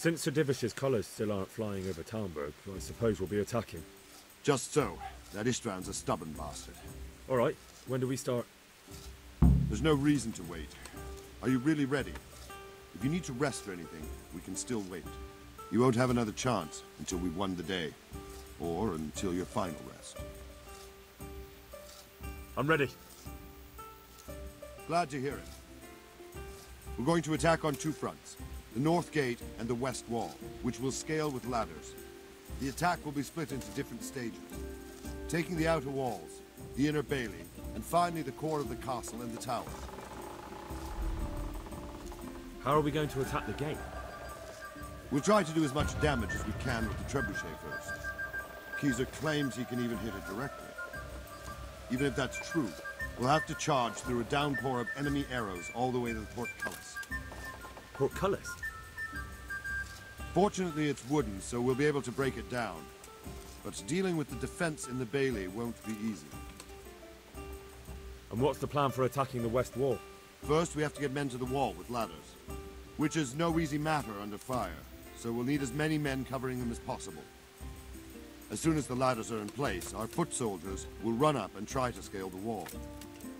Since Sir Divish's colours still aren't flying over Talmberg, I suppose we'll be attacking. Just so. That Istvan's a stubborn bastard. All right, when do we start? There's no reason to wait. Are you really ready? If you need to rest or anything, we can still wait. You won't have another chance until we've won the day. Or until your final rest. I'm ready. Glad to hear it. We're going to attack on two fronts. The north gate and the west wall, which will scale with ladders. The attack will be split into different stages. Taking the outer walls, the inner bailey, and finally the core of the castle and the tower. How are we going to attack the gate? We'll try to do as much damage as we can with the trebuchet first. Caesar claims he can even hit it directly. Even if that's true, we'll have to charge through a downpour of enemy arrows all the way to the portcullis. Portcullis? Fortunately, it's wooden, so we'll be able to break it down. But dealing with the defense in the bailey won't be easy. And what's the plan for attacking the west wall? First, we have to get men to the wall with ladders, which is no easy matter under fire, so we'll need as many men covering them as possible. As soon as the ladders are in place, our foot soldiers will run up and try to scale the wall.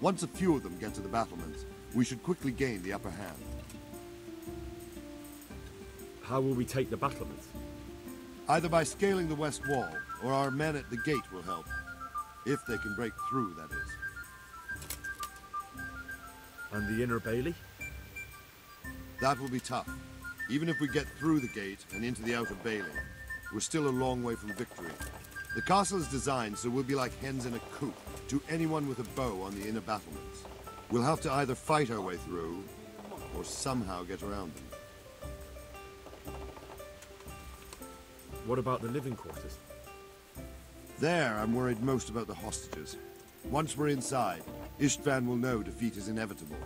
Once a few of them get to the battlements, we should quickly gain the upper hand. How will we take the battlements? Either by scaling the west wall, or our men at the gate will help. If they can break through, that is. And the inner bailey? That will be tough. Even if we get through the gate and into the outer bailey, we're still a long way from victory. The castle is designed so we'll be like hens in a coop to anyone with a bow on the inner battlements. We'll have to either fight our way through, or somehow get around them. What about the living quarters? There, I'm worried most about the hostages. Once we're inside, Istvan will know defeat is inevitable,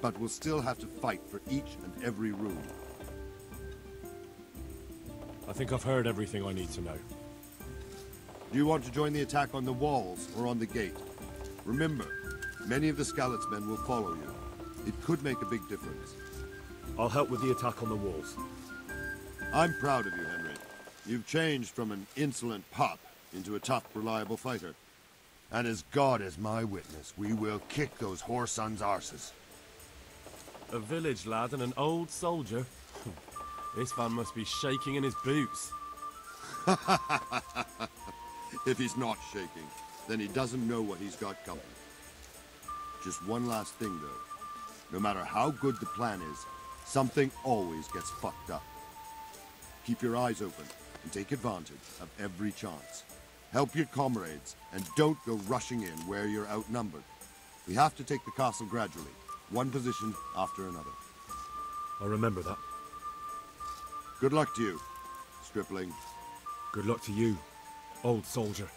but we'll still have to fight for each and every room. I think I've heard everything I need to know. Do you want to join the attack on the walls or on the gate? Remember, many of the Skalitz men will follow you. It could make a big difference. I'll help with the attack on the walls. I'm proud of you, Henry. You've changed from an insolent pup into a tough, reliable fighter. And as God is my witness, we will kick those whore sons' arses. A village lad and an old soldier. this man must be shaking in his boots. If he's not shaking, then he doesn't know what he's got coming. Just one last thing, though. No matter how good the plan is, something always gets fucked up. Keep your eyes open and take advantage of every chance. Help your comrades, and don't go rushing in where you're outnumbered. We have to take the castle gradually, one position after another. I'll remember that. Good luck to you, stripling. Good luck to you, old soldier.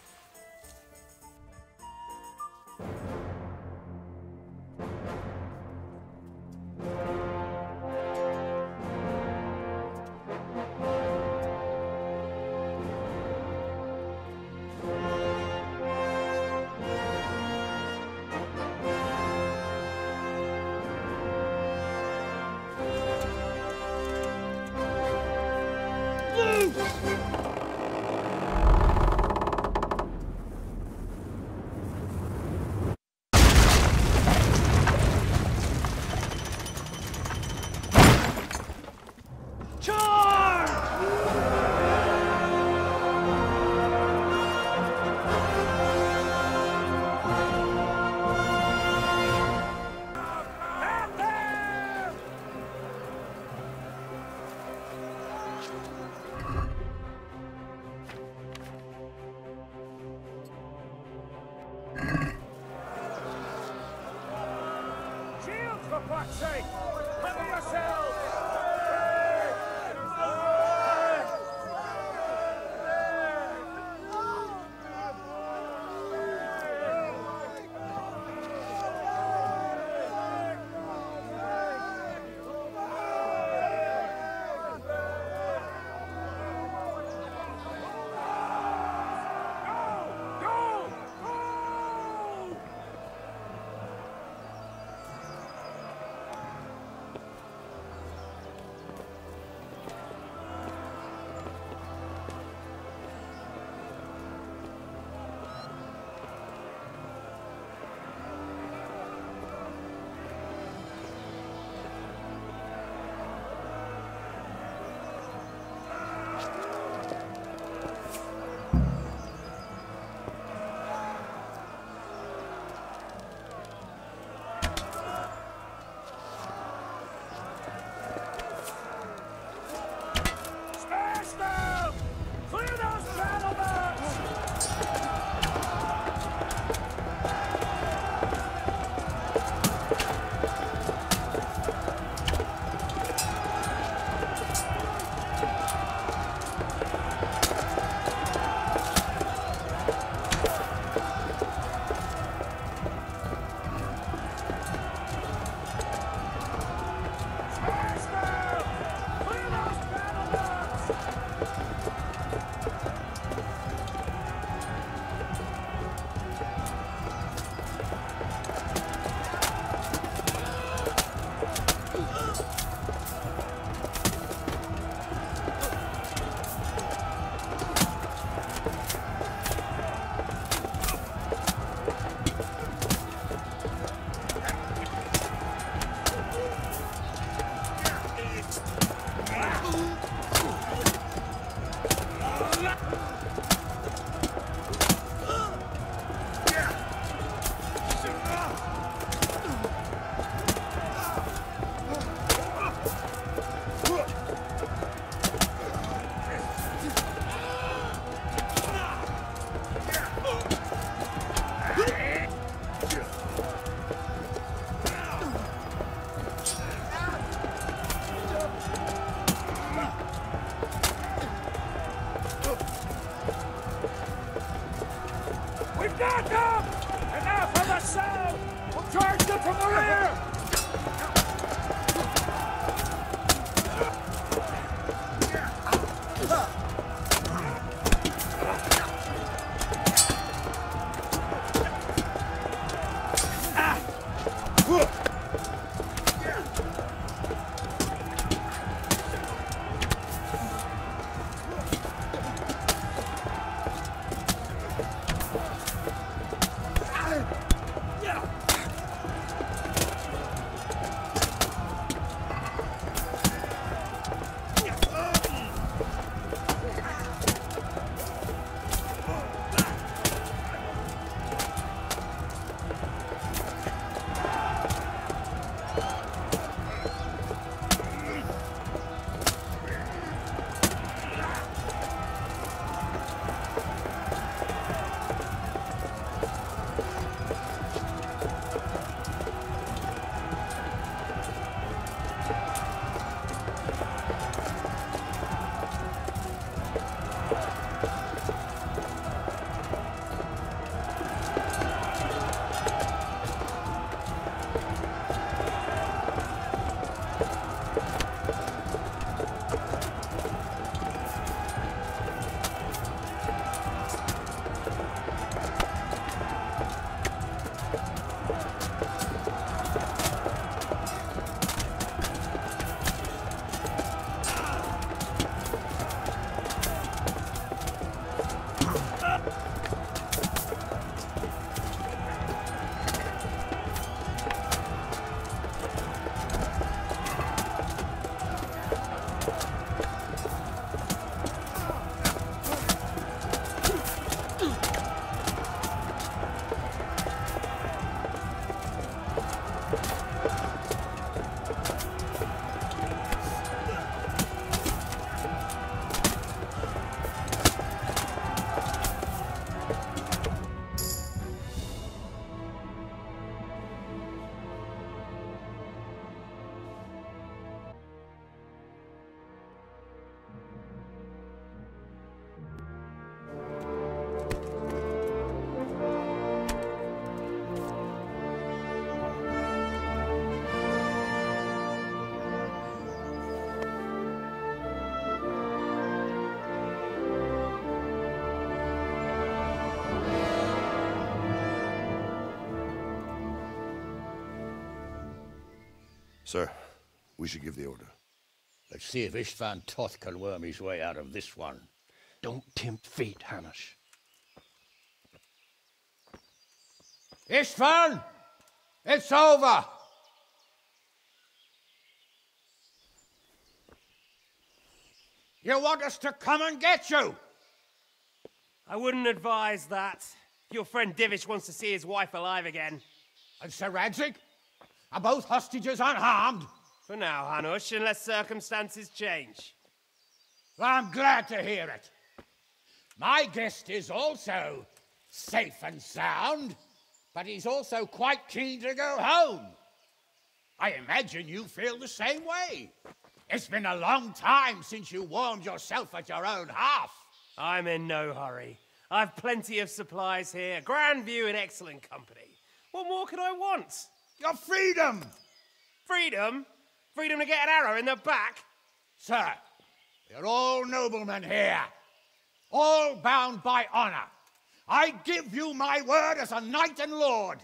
Sir, we should give the order. Let's see if Istvan Toth can worm his way out of this one. Don't tempt fate, Hanush. Istvan! It's over! You want us to come and get you? I wouldn't advise that. Your friend Divish wants to see his wife alive again. And Sir Radzig? Are both hostages unharmed? For now, Hanush, unless circumstances change. Well, I'm glad to hear it. My guest is also safe and sound, but he's also quite keen to go home. I imagine you feel the same way. It's been a long time since you warmed yourself at your own hearth. I'm in no hurry. I've plenty of supplies here, grand view and excellent company. What more could I want? Your freedom! Freedom? Freedom to get an arrow in the back? Sir, we are all noblemen here, all bound by honor. I give you my word as a knight and lord,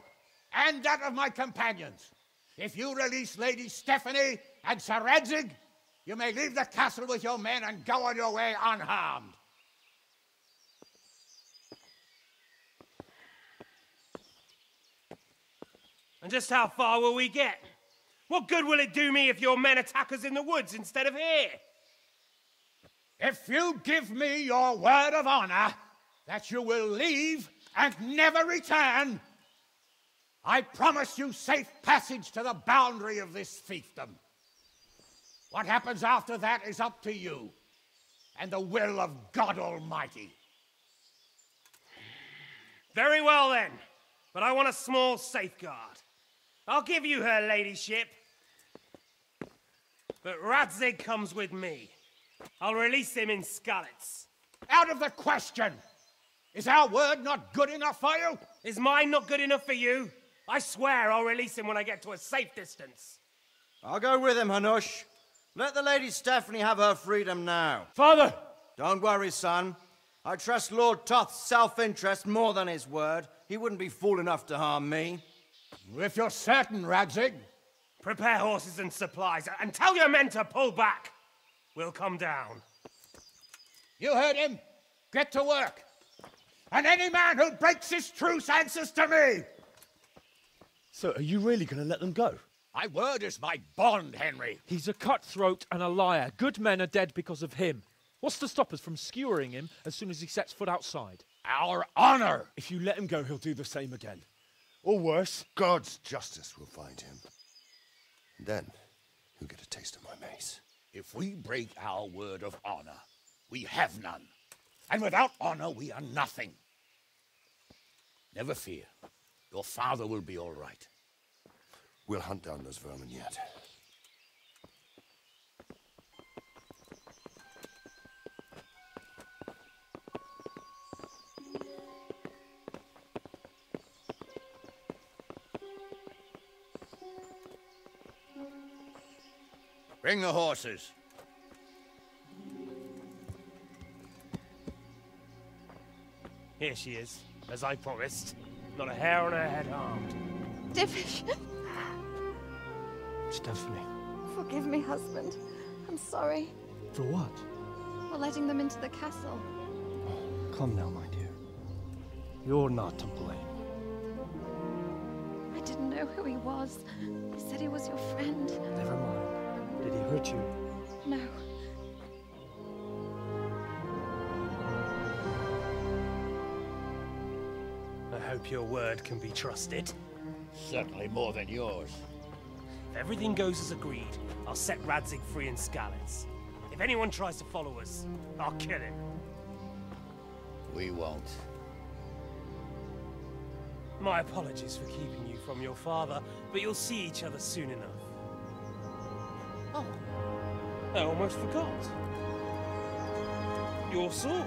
and that of my companions. If you release Lady Stephanie and Sir Radzig, you may leave the castle with your men and go on your way unharmed. And just how far will we get? What good will it do me if your men attack us in the woods instead of here? If you give me your word of honor that you will leave and never return, I promise you safe passage to the boundary of this fiefdom. What happens after that is up to you and the will of God Almighty. Very well then, but I want a small safeguard. I'll give you her ladyship. But Radzig comes with me. I'll release him in Skalitz. Out of the question! Is our word not good enough for you? Is mine not good enough for you? I swear I'll release him when I get to a safe distance. I'll go with him, Hanush. Let the Lady Stephanie have her freedom now. Father! Don't worry, son. I trust Lord Toth's self-interest more than his word. He wouldn't be fool enough to harm me. If you're certain, Radzig. Prepare horses and supplies, and tell your men to pull back. We'll come down. You heard him. Get to work. And any man who breaks this truce answers to me. So, are you really going to let them go? My word is my bond, Henry. He's a cutthroat and a liar. Good men are dead because of him. What's to stop us from skewering him as soon as he sets foot outside? Our honor. If you let him go, he'll do the same again. Or worse. God's justice will find him. And then he'll get a taste of my mace. If we break our word of honor, we have none. And without honor, we are nothing. Never fear. Your father will be all right. We'll hunt down those vermin yet. Bring the horses. Here she is, as I promised. Not a hair on her head harmed. Divish, Stephanie. forgive me, husband. I'm sorry For what? for letting them into the castle. Oh, come now, my dear. You're not to blame. I didn't know who he was. He said he was your friend. Never mind. Did he hurt you? No. I hope your word can be trusted. Certainly more than yours. If everything goes as agreed, I'll set Radzig free in Skalitz. If anyone tries to follow us, I'll kill him. We won't. My apologies for keeping you from your father, but you'll see each other soon enough. I almost forgot. Your sword.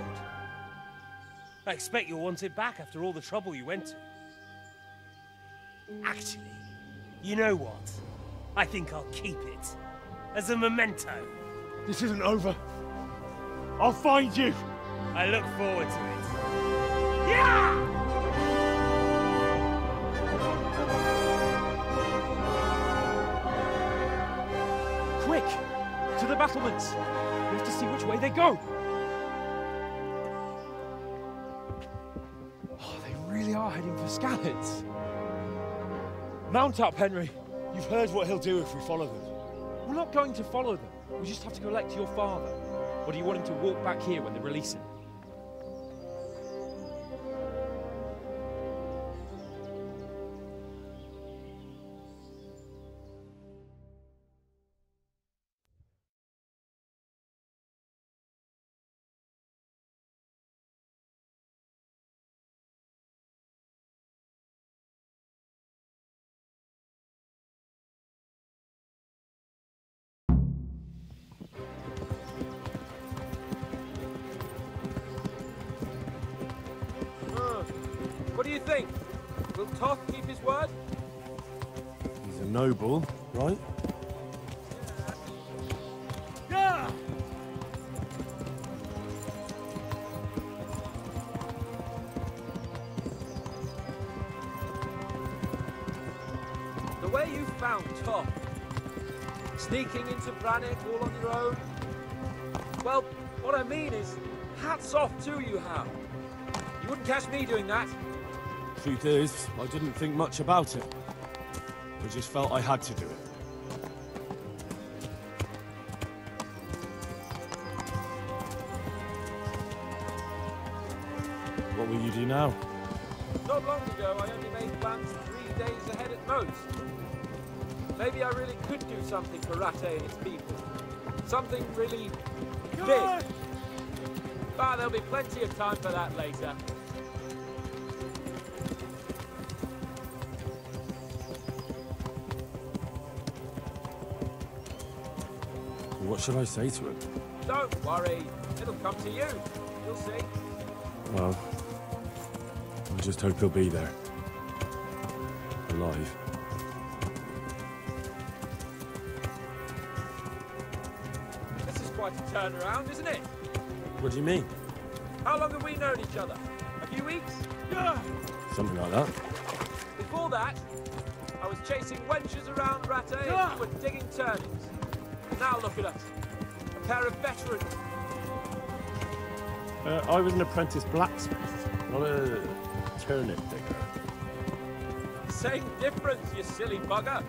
I expect you'll want it back after all the trouble you went to. Actually, you know what? I think I'll keep it. As a memento. This isn't over. I'll find you. I look forward to it. Yeah! To the battlements! We have to see which way they go! Oh, they really are heading for Skalitz. Mount up, Henry. You've heard what he'll do if we follow them. We're not going to follow them. We just have to go collect your father. Or do you want him to walk back here when they release him? Noble, right? Yeah! The way you found Toth, sneaking into Vranik all on your own. Well, what I mean is, hats off to you, Hal. You wouldn't catch me doing that. Truth is, I didn't think much about it. I just felt I had to do it. What will you do now? Not long ago, I only made plans three days ahead at most. Maybe I really could do something for Rate and his people. Something really big. But there'll be plenty of time for that later. What should I say to him? Don't worry, it'll come to you. You'll see. Well, I just hope he'll be there. Alive. This is quite a turnaround, isn't it? What do you mean? How long have we known each other? A few weeks? Yeah. Something like that. Before that, I was chasing wenches around Rattay and you were digging turnings. Now look at us. A pair of veterans. Uh, I was an apprentice blacksmith, not a turnip digger. Same difference, you silly bugger.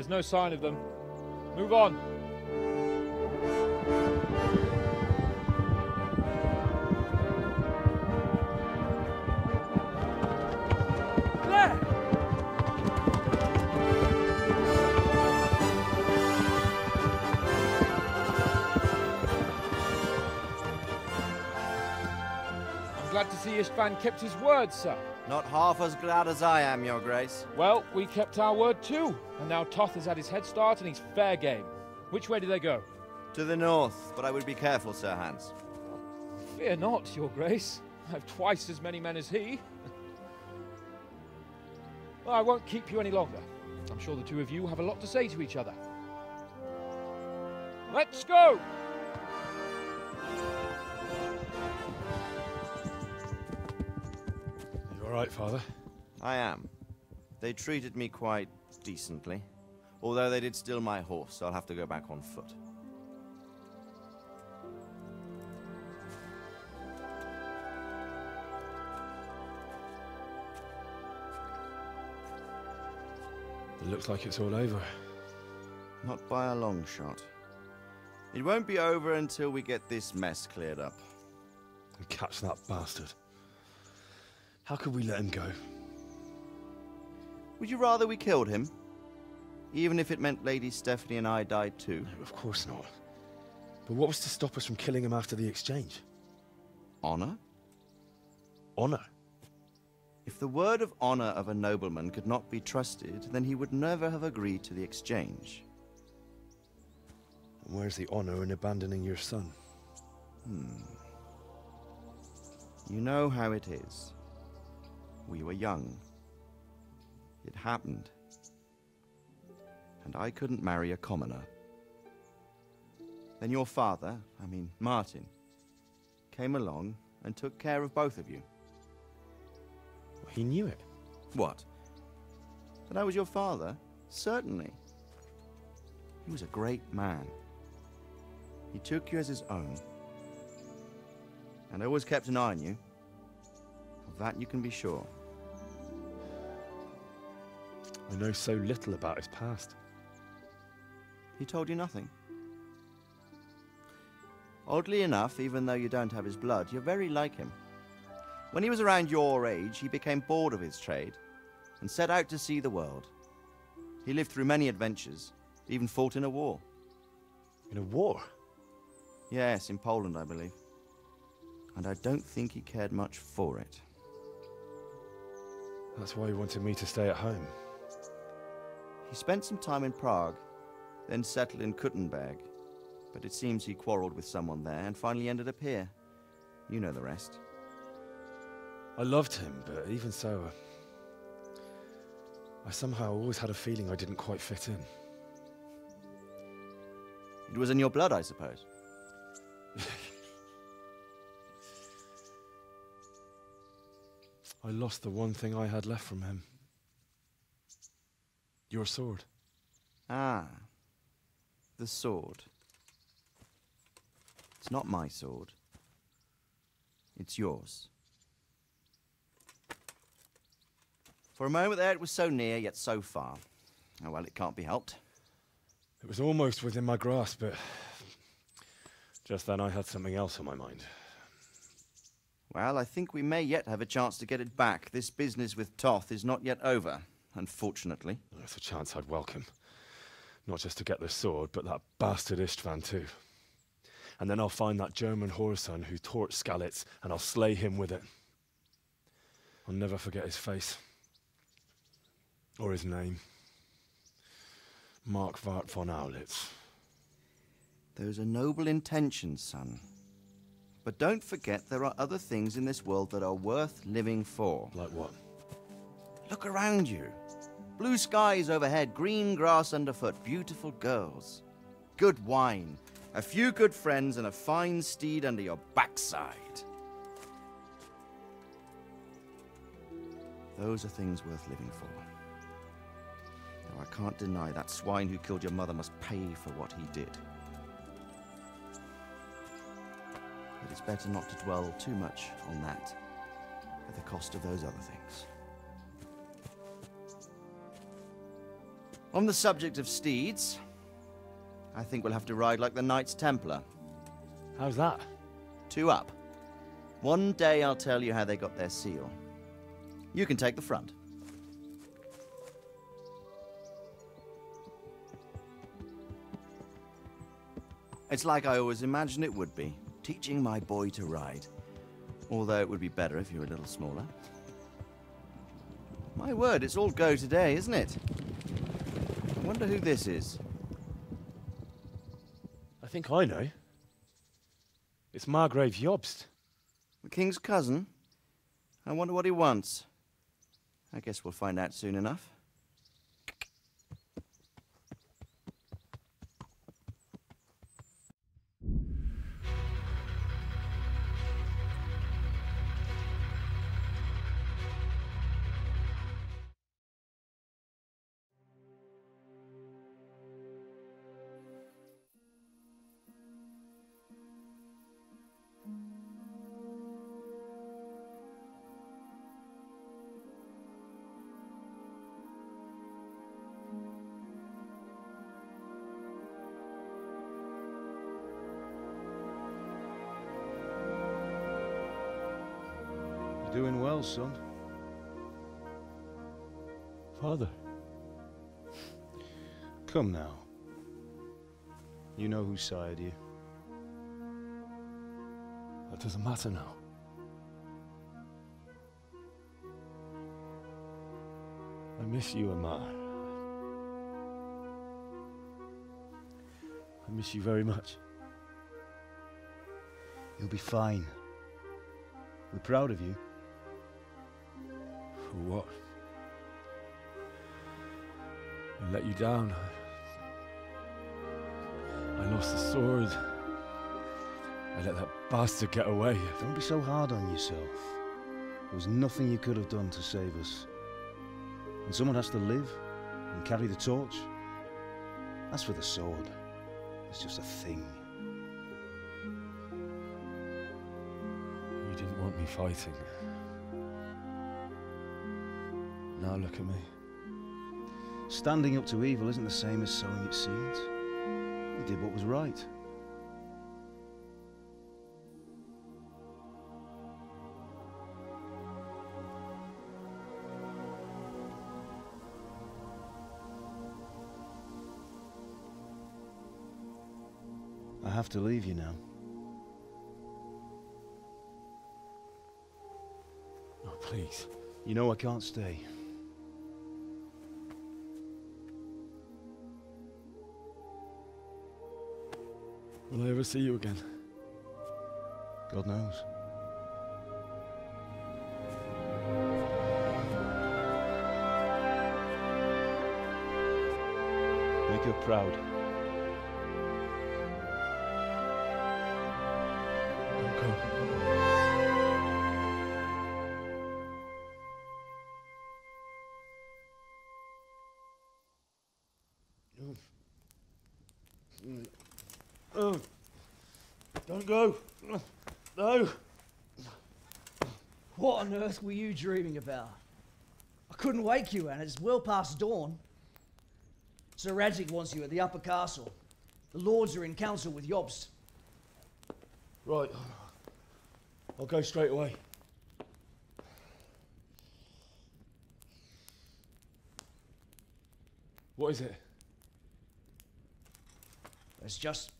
There's no sign of them. Move on. There! I'm glad to see Istvan kept his word, sir. Not half as glad as I am, Your Grace. Well, we kept our word too, and now Toth has had his head start and he's fair game. Which way do they go? To the north, but I would be careful, Sir Hans. Fear not, Your Grace. I've twice as many men as he. well, I won't keep you any longer. I'm sure the two of you have a lot to say to each other. Let's go! You alright, Father? I am. They treated me quite decently. Although they did steal my horse, so I'll have to go back on foot. It looks like it's all over. Not by a long shot. It won't be over until we get this mess cleared up. And catch that bastard. How could we let him go? Would you rather we killed him? Even if it meant Lady Stephanie and I died too? Of course not. But what was to stop us from killing him after the exchange? Honor? Honor? If the word of honor of a nobleman could not be trusted, then he would never have agreed to the exchange. And where's the honor in abandoning your son? Hmm. You know how it is. We were young. It happened. And I couldn't marry a commoner. Then your father, I mean Martin, came along and took care of both of you. He knew it. What? That I was your father? Certainly. He was a great man. He took you as his own. And always kept an eye on you. Of that you can be sure. I know so little about his past. He told you nothing. Oddly enough, even though you don't have his blood, you're very like him. When he was around your age, he became bored of his trade and set out to see the world. He lived through many adventures, even fought in a war. In a war? Yes, in Poland, I believe. And I don't think he cared much for it. That's why he wanted me to stay at home. He spent some time in Prague, then settled in Kuttenberg. But it seems he quarreled with someone there and finally ended up here. You know the rest. I loved him, but even so, uh, I somehow always had a feeling I didn't quite fit in. It was in your blood, I suppose. I lost the one thing I had left from him. Your sword. Ah. The sword. It's not my sword. It's yours. For a moment there, it was so near, yet so far. Oh, well, it can't be helped. It was almost within my grasp, but just then I had something else on my mind. Well, I think we may yet have a chance to get it back. This business with Toth is not yet over, unfortunately. That's a chance I'd welcome. Not just to get the sword, but that bastard Istvan too. And then I'll find that German whoreson who torched Skalitz, and I'll slay him with it. I'll never forget his face. Or his name. Mark Vart von Aulitz. Those are noble intentions, son. But don't forget there are other things in this world that are worth living for. Like what? Look around you. Blue skies overhead, green grass underfoot, beautiful girls. Good wine, a few good friends, and a fine steed under your backside. Those are things worth living for. Though I can't deny that swine who killed your mother must pay for what he did. It is better not to dwell too much on that at the cost of those other things. On the subject of steeds, I think we'll have to ride like the Knights Templar. How's that? Two up. One day I'll tell you how they got their seal. You can take the front. It's like I always imagined it would be, teaching my boy to ride. Although it would be better if you were a little smaller. My word, it's all go today, isn't it? I wonder who this is. I think I know. It's Margrave Jobst. The king's cousin? I wonder what he wants. I guess we'll find out soon enough. Doing well, son. Father. Come now. You know who sired you. That doesn't matter now. I miss you, Amar. I miss you very much. You'll be fine. We're proud of you. For what? I let you down. I, I lost the sword. I let that bastard get away. Don't be so hard on yourself. There was nothing you could have done to save us. And someone has to live and carry the torch. As for the sword, it's just a thing. You didn't want me fighting. Now look at me. Standing up to evil isn't the same as sowing its seeds. You did what was right. I have to leave you now. Oh, please. You know I can't stay. Will I ever see you again? God knows. Make her proud. Go. No. What on earth were you dreaming about? I couldn't wake you, and it's well past dawn. Sir Radzig wants you at the upper castle. The lords are in council with Jobst. Right. I'll go straight away. What is it? It's just.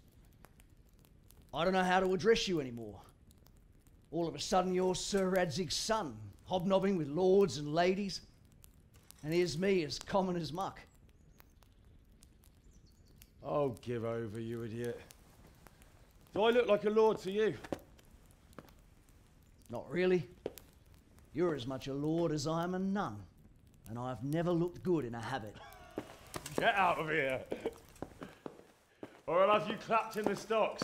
I don't know how to address you anymore. All of a sudden, you're Sir Radzig's son, hobnobbing with lords and ladies. And here's me, as common as muck. Oh, give over, you idiot. Do I look like a lord to you? Not really. You're as much a lord as I am a nun, and I've never looked good in a habit. Get out of here! Or I'll have you clapped in the stocks.